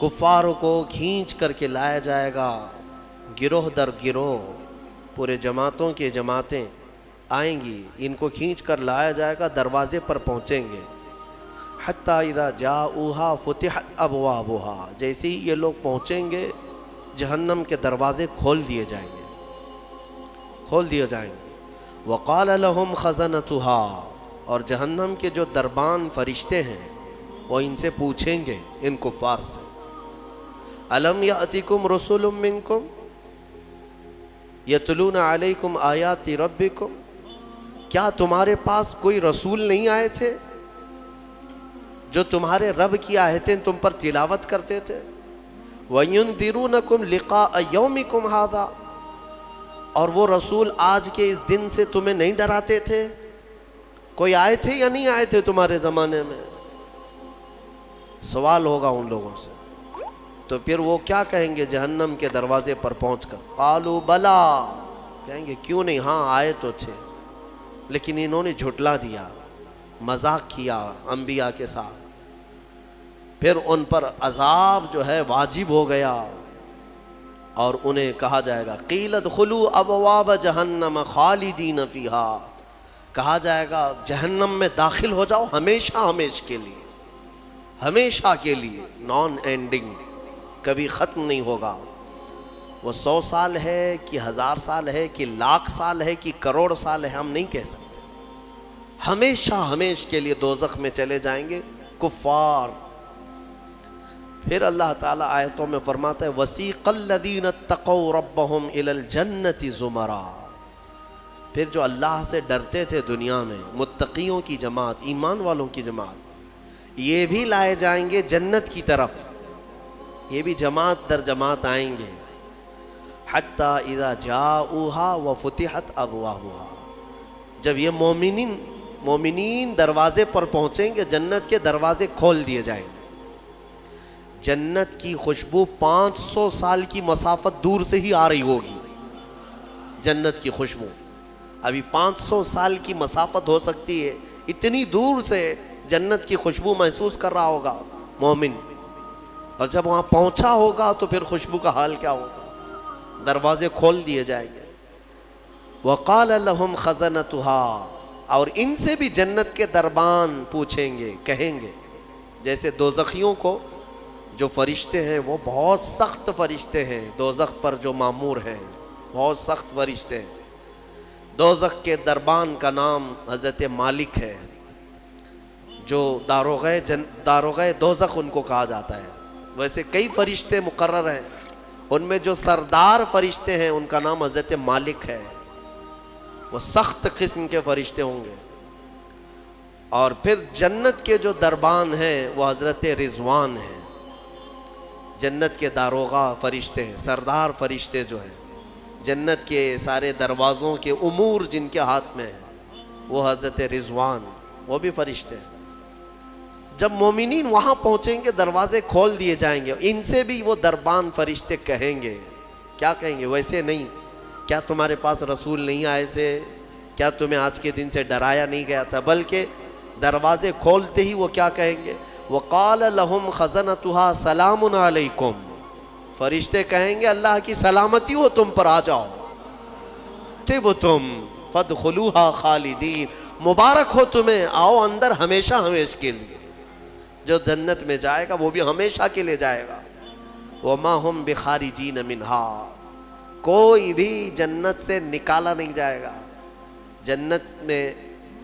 कुफ़ारों को खींच करके लाया जाएगा। गिरोह दर गिरोह, पूरे जमातों के जमातें आएँगी। इनको खींच कर लाया जाएगा, दरवाज़े पर पहुँचेंगे। हती इदा जा ऊहा फतहत अबवाबुहा। जैसे ही ये लोग पहुँचेंगे, जहन्नम के दरवाज़े खोल दिए जाएँगे। खोल दिए जाएँगे। वक़ाल लहम ख़ज़नतुहा, और जहन्नम के जो दरबान फरिश्ते हैं, वो इनसे पूछेंगे, इन कुफ़ार से। अलम या अतिकुम रसुलुम मिनकुम यतलून अलैकुम आयाति रब्बिकुम क्या तुम्हारे पास कोई रसूल नहीं आए थे? जो तुम्हारे रब की आयतें तुम पर तिलावत करते थे? वयुन दिरुनकुम लिका यौमिकुम हादा? और वो रसूल आज के इस दिन से तुम्हें नहीं डराते थे? कोई आए थे या नहीं आए थे तुम्हारे ज़माने में? सवाल होगा उन लोगों से। तो फिर वो क्या कहेंगे जहन्नम के दरवाजे पर पहुंचकर? कालू, बला। कहेंगे, क्यों नहीं? हाँ आए तो थे, लेकिन इन्होंने झुटला दिया, मज़ाक किया अम्बिया के साथ। फिर उन पर अजाब जो है वाजिब हो गया और उन्हें कहा जाएगा कीलत खुलू अबवाब जहन्नम खालिदीन फ़ीहा। कहा जाएगा, जहन्नम में दाखिल हो जाओ हमेशा हमेश के लिए, हमेशा के लिए नॉन एंडिंग कभी ख़त्म नहीं होगा। वो सौ साल है कि हज़ार साल है कि लाख साल है कि करोड़ साल है, हम नहीं कह सकते। हमेशा हमेश के लिए दोजख में चले जाएँगे कुफ़ार फिर अल्लाह ताला आयतों में फरमाता है, वसीक़ल्लदीन तक़ौ जन्नति ज़ुमरा। फिर जो अल्लाह से डरते थे दुनिया में, मुत्तकियों की जमात, ईमान वालों की जमात, ये भी लाए जाएँगे जन्नत की तरफ़। ये भी जमात दर जमात आएँगे। हत्ता इदा जाऊहा व फतिहत अबवा हुआ जब ये मोमिन मोमिनीन दरवाजे पर पहुँचेंगे, जन्नत के दरवाजे खोल दिए जाएँगे। जन्नत की खुशबू 500 साल की मसाफत दूर से ही आ रही होगी, जन्नत की खुशबू। अभी 500 साल की मसाफत हो सकती है, इतनी दूर से जन्नत की खुशबू महसूस कर रहा होगा मोमिन। और जब वहाँ पहुँचा होगा तो फिर खुशबू का हाल क्या होगा? दरवाजे खोल दिए जाएँगे। वक़ाल लहम ख़ज़नतहा। और इनसे भी जन्नत के दरबान पूछेंगे, कहेंगे। जैसे दोजखियों को जो फरिश्ते हैं, वो बहुत सख्त फरिश्ते हैं। दोजख पर जो मामूर हैं, बहुत सख्त फरिश्ते हैं। दोजख के दरबान का नाम हज़रत मालिक है, जो दारोग दारोग दोजख उनको कहा जाता है। वैसे कई फरिश्ते मुकर्र हैं। उनमें जो सरदार फरिश्ते हैं, उनका नाम हज़रत मालिक है। वो सख्त किस्म के फरिश्ते होंगे। और फिर जन्नत के जो दरबान हैं, वो हज़रत रिजवान हैं। जन्नत के दारोगा फरिश्ते हैं, सरदार फरिश्ते जो हैं। जन्नत के सारे दरवाज़ों के उमूर जिनके हाथ में हैं, वो हज़रत रिजवान, वो भी फरिश्ते हैं। जब मोमिनीन वहाँ पहुँचेंगे, दरवाजे खोल दिए जाएँगे, इनसे भी वो दरबान फरिश्ते कहेंगे। क्या कहेंगे? वैसे नहीं। क्या तुम्हारे पास रसूल नहीं आए से? क्या तुम्हें आज के दिन से डराया नहीं गया था? बल्कि दरवाजे खोलते ही वो क्या कहेंगे? वक़ाल लहम ख़ज़नतहा सलाम अलैकुम। फरिश्ते कहेंगे, अल्लाह की सलामती हो तुम पर, आ जाओ। तिब तुम फद खलूहा खालिदीन। मुबारक हो तुम्हें, आओ अंदर हमेशा हमेश के लिए। जो जन्नत में जाएगा, वो भी हमेशा के लिए जाएगा। वमा हम बिखारी जी मिनहा। कोई भी जन्नत से निकाला नहीं जाएगा। जन्नत में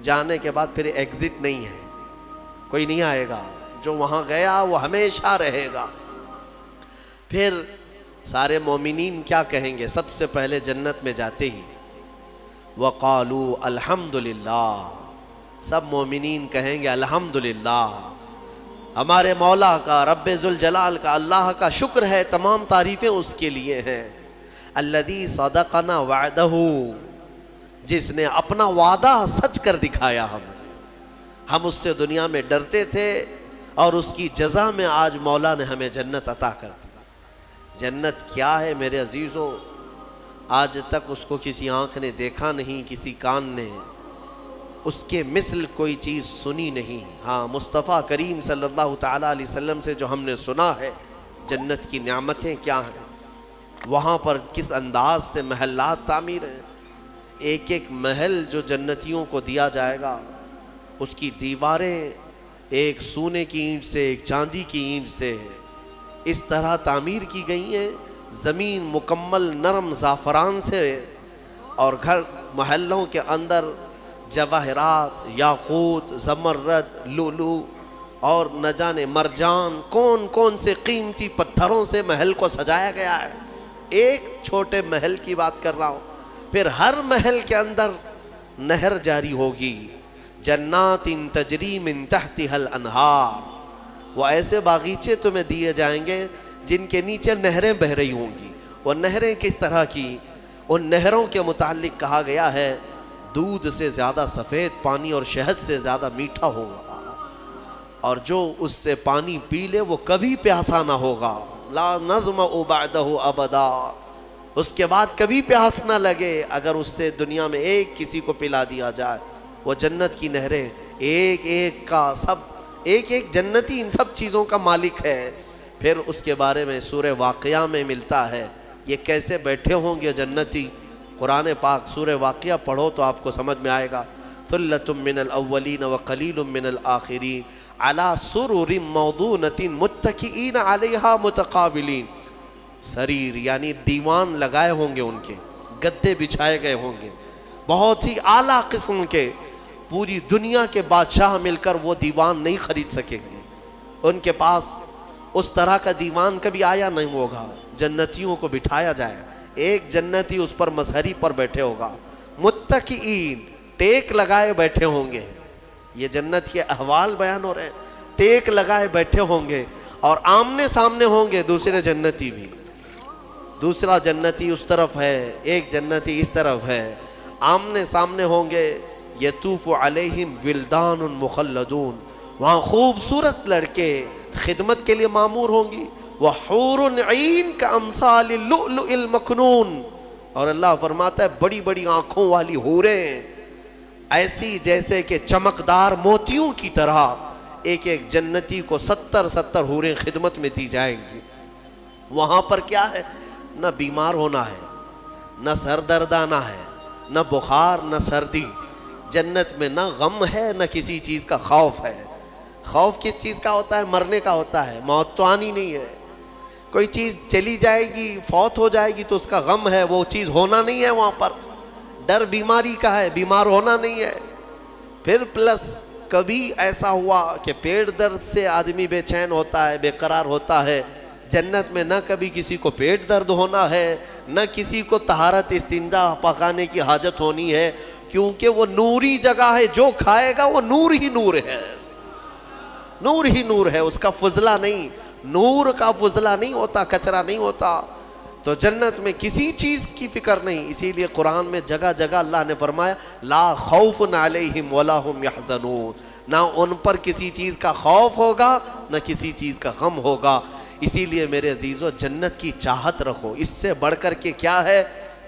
जाने के बाद फिर एग्ज़िट नहीं है। कोई नहीं आएगा। जो वहाँ गया, वो हमेशा रहेगा। फिर सारे मोमिन क्या कहेंगे? सबसे पहले जन्नत में जाते ही। वक़ालू अल्हम्दुलिल्लाह। सब मोमिन कहेंगे, अल्हम्दुलिल्लाह। हमारे मौला का रब जलाल का, अल्लाह का शुक्र है, तमाम तारीफ़ें उसके लिए हैं। अल्लदी सदकना वादहू जिसने अपना वादा सच कर दिखाया हमें। हम उससे दुनिया में डरते थे और उसकी जजा में आज मौला ने हमें जन्नत अता कर दी। जन्नत क्या है मेरे अजीज़ों? आज तक उसको किसी आँख ने देखा नहीं, किसी कान ने। उसके मिसल कोई चीज़ सुनी नहीं। हाँ मुस्तफ़ा करीम सल्लल्लाहु अलैहि वसल्लम से जो हमने सुना है, जन्नत की नियामतें क्या हैं? वहाँ पर किस अंदाज से महल्लात तामीर हैं? एक एक महल जो जन्नतियों को दिया जाएगा, उसकी दीवारें एक सोने की ईंट से, एक चांदी की ईंट से इस तरह तामीर की गई हैं, ज़मीन मुकम्मल नरम ज़ाफ़रान से और घर, महलों के अंदर जवाहरात, याकूत जमरद लुलू और न जाने मरजान कौन कौन से कीमती पत्थरों से महल को सजाया गया है। एक छोटे महल की बात कर रहा हूँ, फिर हर महल के अंदर नहर जारी होगी। जन्नात इन तजरीम इन तहती हल अनहार। वो ऐसे बागीचे तुम्हें दिए जाएँगे जिनके नीचे नहरें बह रही होंगी। वो नहरें किस तरह की? उन नहरों के मुतालिक कहा गया है दूध से ज़्यादा सफ़ेद पानी और शहद से ज़्यादा मीठा होगा। और जो उससे पानी पी ले, वो कभी प्यासा ना होगा। ला नज़म उबादह अबदा। उसके बाद कभी प्यास ना लगे, अगर उससे दुनिया में एक किसी को पिला दिया जाए। वो जन्नत की नहरें एक एक का सब एक एक जन्नती इन सब चीज़ों का मालिक है। फिर उसके बारे में सूर्य वाक़या में मिलता है, ये कैसे बैठे होंगे जन्नती? कुरान पाक सूर्य वाक़ पढ़ो तो आपको समझ में आएगा। तुल्लतुम मिनल अव्वलीन व कलीलुम मिनल आखिरीन। अला सुरुरिम मौदूनतिन मुत्तकीन अलैहा मुतकाबिलीन। शरीर यानी दीवान लगाए होंगे उनके, गद्दे बिछाए गए होंगे। बहुत ही आला किस्म के, पूरी दुनिया के बादशाह मिलकर वो दीवान नहीं खरीद सकेंगे। उनके पास उस तरह का दीवान कभी आया नहीं होगा, जन्नतियों को बिठाया जाए। एक जन्नती उस पर मसहरी पर बैठे होगा। मुत्तकीन, टेक लगाए बैठे होंगे। ये जन्नत के अहवाल बयान हो रहे हैं। टेक लगाए बैठे होंगे और आमने सामने होंगे दूसरे जन्नती भी। दूसरा जन्नती उस तरफ़ है, एक जन्नती इस तरफ़ है। आमने सामने होंगे, यतूफ़ अलहिम विल्दान मुखलदून वहाँ खूबसूरत लड़के खिदमत के लिए मामूर होंगी। वह हूरन का मखनून और अल्लाह फरमाता है, बड़ी बड़ी आँखों वाली हूरें, ऐसी जैसे कि चमकदार मोतियों की तरह एक एक जन्नती को सत्तर सत्तर हूरें खिदमत में दी जाएँगी। वहाँ पर क्या है? न बीमार होना है, न सर दर्द आना है, न बुखार, न सर्दी। जन्नत में न गम है, न किसी चीज़ का खौफ है। खौफ किस चीज़ का होता है? मरने का होता है। मौत तो आनी नहीं है। कोई चीज़ चली जाएगी, फौत हो जाएगी तो उसका गम है, वो चीज़ होना नहीं है वहाँ पर। डर बीमारी का है, बीमार होना नहीं है। फिर प्लस कभी ऐसा हुआ कि पेट दर्द से आदमी बेचैन होता है, बेकरार होता है। जन्नत में न कभी किसी को पेट दर्द होना है, न किसी को तहारत इस्तिंजा पकाने की हाजत होनी है, क्योंकि वो नूरी जगह है, जो खाएगा वो नूर ही नूर है। नूर ही नूर है, उसका फजला नहीं। नूर का फजला नहीं होता, कचरा नहीं होता। तो जन्नत में किसी चीज़ की फ़िक्र नहीं, इसीलिए कुरान में जगह जगह अल्लाह ने फरमाया, ला खौफ वलाहुम यहजनून। ना उन पर किसी चीज़ का खौफ होगा, ना किसी चीज़ का गम होगा। इसीलिए मेरे अजीज़ों, जन्नत की चाहत रखो। इससे बढ़कर के क्या है?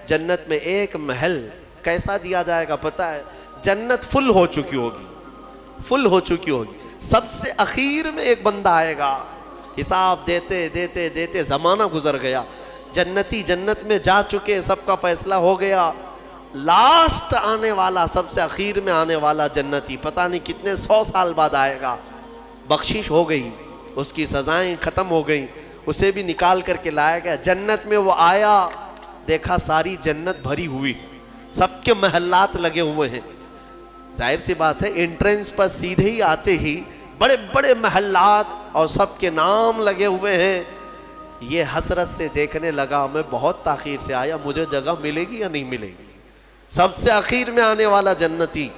जन्नत में एक महल कैसा दिया जाएगा पता है? जन्नत फुल हो चुकी होगी, फुल हो चुकी होगी। सबसे अखीर में एक बंदा आएगा। हिसाब देते देते देते ज़माना गुजर गया। जन्नती जन्नत में जा चुके, सबका फैसला हो गया। लास्ट आने वाला, सबसे अखीर में आने वाला जन्नती, पता नहीं कितने सौ साल बाद आएगा। बख्शिश हो गई, उसकी सज़ाएँ ख़त्म हो गई, उसे भी निकाल करके लाया गया। जन्नत में वो आया, देखा सारी जन्नत भरी हुई। सबके महल्लात लगे हुए हैं। ज़ाहिर सी बात है एंट्रेंस पर सीधे ही आते ही बड़े बड़े महल्लात और सबके नाम लगे हुए हैं। ये हसरत से देखने लगा, मैं बहुत ताखिर से आया, मुझे जगह मिलेगी या नहीं मिलेगी? सबसे आखिर में आने वाला जन्नती।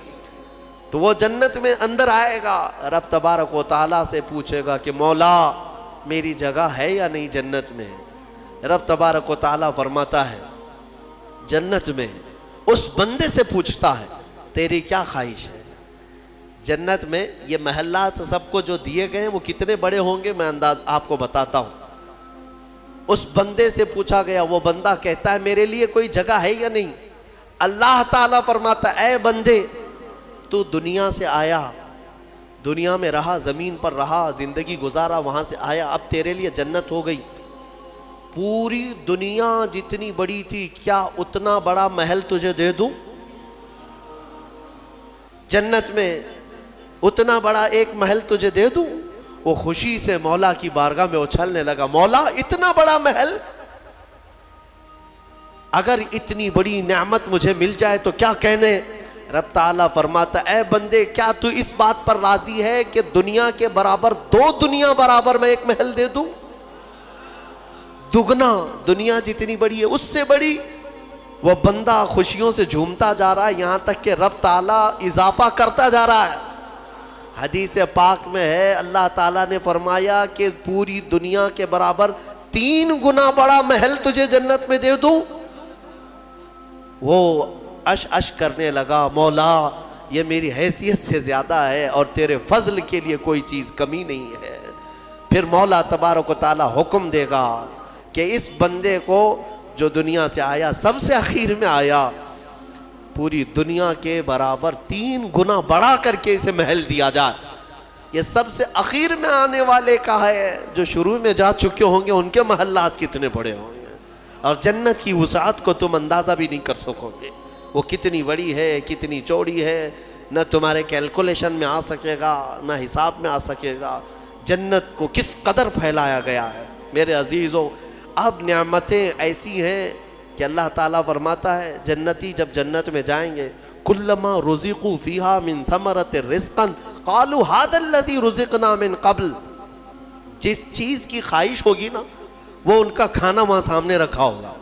तो वो जन्नत में अंदर आएगा, रब तबारक ताला से पूछेगा कि, मौला, मेरी जगह है या नहीं जन्नत में? रब तबारक ताला फरमाता है, जन्नत में। उस बंदे से पूछता है, तेरी क्या ख्वाहिश है? जन्नत में ये महल्लात सबको जो दिए गए वो कितने बड़े होंगे, मैं अंदाज आपको बताता हूँ। उस बंदे से पूछा गया, वो बंदा कहता है, मेरे लिए कोई जगह है या नहीं? अल्लाह ताला फरमाता ए बंदे, तू दुनिया से आया, दुनिया में रहा, ज़मीन पर रहा, ज़िंदगी गुजारा, वहाँ से आया, अब तेरे लिए जन्नत हो गई। पूरी दुनिया जितनी बड़ी थी, क्या उतना बड़ा महल तुझे दे दूँ? जन्नत में उतना बड़ा एक महल तुझे दे दूँ? वो खुशी से मौला की बारगाह में उछलने लगा। मौला, इतना बड़ा महल? अगर इतनी बड़ी नेमत मुझे मिल जाए तो क्या कहने? रब ताला फरमाता, ए बंदे, क्या तू इस बात पर राज़ी है कि दुनिया के बराबर, दो दुनिया बराबर मैं एक महल दे दूँ? दुगना दुनिया जितनी बड़ी है, उससे बड़ी? वह बंदा खुशियों से झूमता जा रहा है। यहाँ तक कि रब ताला इजाफा करता जा रहा है। हदीस पाक में है, अल्लाह ताला ने फरमाया कि पूरी दुनिया के बराबर तीन गुना बड़ा महल तुझे जन्नत में दे दूँ। वो अश अश करने लगा, मौला, ये मेरी हैसियत से ज़्यादा है और तेरे फजल के लिए कोई चीज़ कमी नहीं है। फिर मौला तबारक ताला हुक्म देगा कि इस बंदे को जो दुनिया से आया, सबसे आखिर में आया पूरी दुनिया के बराबर तीन गुना बढ़ा करके इसे महल दिया जाए ये सबसे आखिर में आने वाले का है, जो शुरू में जा चुके होंगे, उनके महल्लात कितने बड़े होंगे। और जन्नत की वसात को तुम अंदाज़ा भी नहीं कर सकोगे। वो कितनी बड़ी है, कितनी चौड़ी है, न तुम्हारे कैलकुलेशन में आ सकेगा, न हिसाब में आ सकेगा। जन्नत को किस कदर फैलाया गया है? मेरे अजीज़ों, अब नियामतें ऐसी हैं कि अल्लाह ताला फरमाता है, जन्नती जब जन्नत में जाएँगे, कुल्लमा रुजिकु फ़ीहा मिन थमरत रिस्कन कालू हादल्लदी रुजिकना मिन कबल। जिस चीज़ की ख्वाहिश होगी ना, वो उनका खाना वहाँ सामने रखा होगा।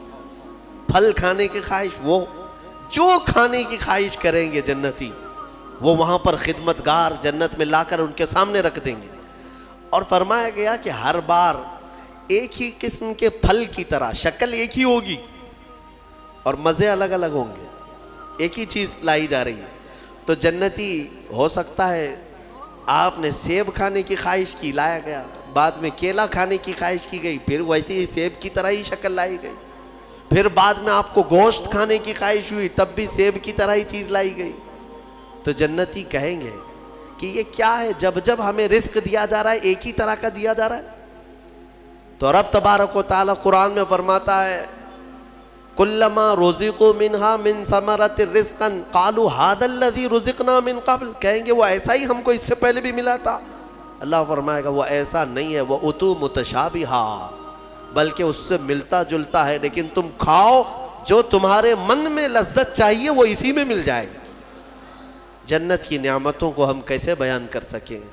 फल खाने की ख्वाहिश, वो, जो खाने की ख्वाहिश करेंगे जन्नती, वो वहाँ पर खिदमतगार जन्नत में लाकर उनके सामने रख देंगे। और फरमाया गया कि हर बार एक ही किस्म के फल की तरह, शक्ल एक ही होगी। और मज़े अलग अलग होंगे। एक ही चीज़ लाई जा रही है। तो जन्नती, हो सकता है, आपने सेब खाने की ख्वाहिश की, लाया गया। बाद में केला खाने की ख्वाहिश की गई, फिर वैसे ही सेब की तरह ही शक्ल लाई गई। फिर बाद में आपको गोश्त खाने की ख्वाहिश हुई, तब भी सेब की तरह ही चीज़ लाई गई। तो जन्नती कहेंगे कि ये क्या है? जब जब हमें रिस्क दिया जा रहा है, एक ही तरह का दिया जा रहा है। तो रब तबारक ताला कुरान में फरमाता है कुल्लमा रोजिको मिनहा मिन समरत रिस्कन कालू हादल्लदी रुजिकना मिन कबल। कहेंगे, वो ऐसा ही हमको इससे पहले भी मिला था। अल्लाह फरमाएगा, वो ऐसा नहीं है। वो उतु मुतशाबी हा बल्कि उससे मिलता जुलता है। लेकिन तुम खाओ, जो तुम्हारे मन में लज्जत चाहिए, वो इसी में मिल जाएगी। जन्नत की नियामतों को हम कैसे बयान कर सकें?